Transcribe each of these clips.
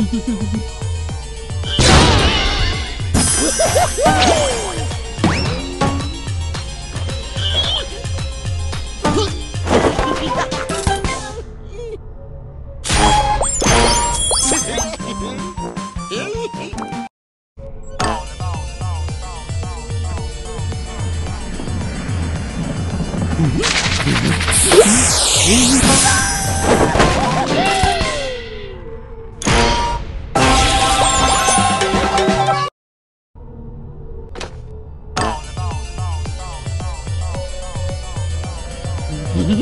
Mm-hmm. Oh,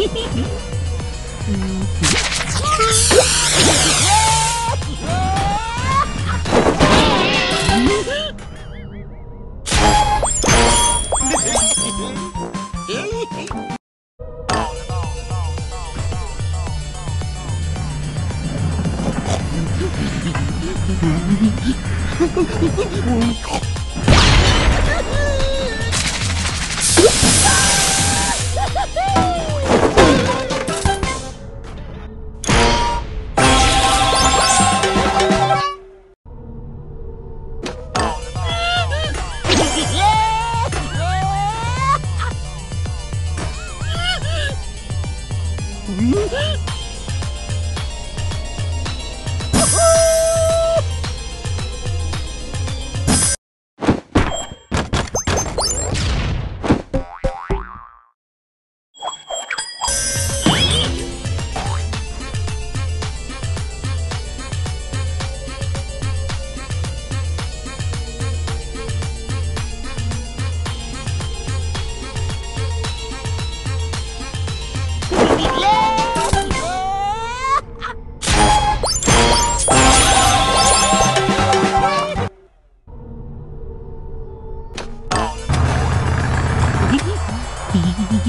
my God. うん Hehehehe